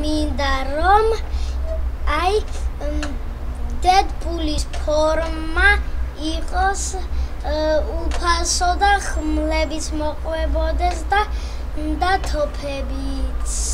მინდა რომ აი დედპულის ფორმა იყოს უფასო და ხმლებიც მოყვებოდეს და და თოფებიც.